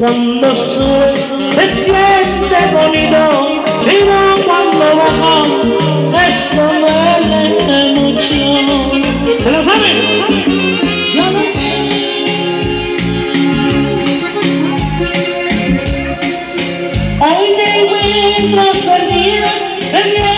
Cuando sube se siente bonito no cuando baja eso duele mucho. ¿Se lo saben? Hoy te encuentras perdida, perdiendo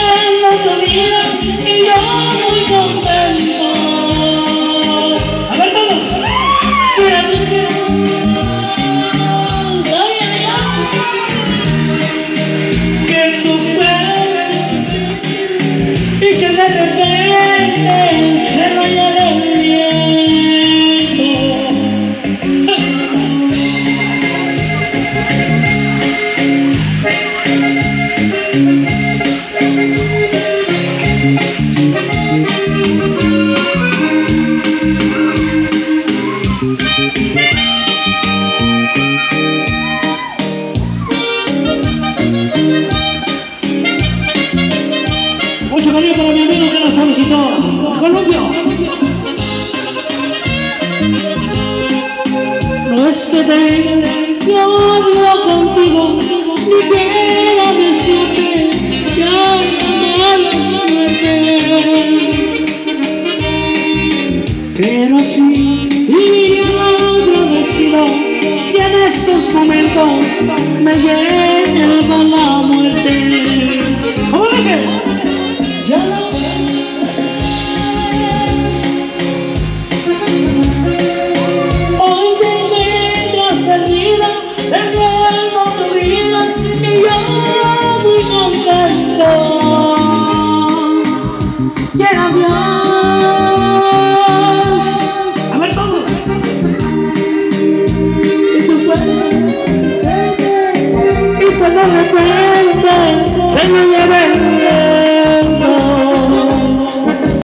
solicitó. Columpio. No es que tenga odio contigo, ni quiera decirte que hay mala suerte. Pero así viviría agradecido si en estos momentos me llega Y adiós.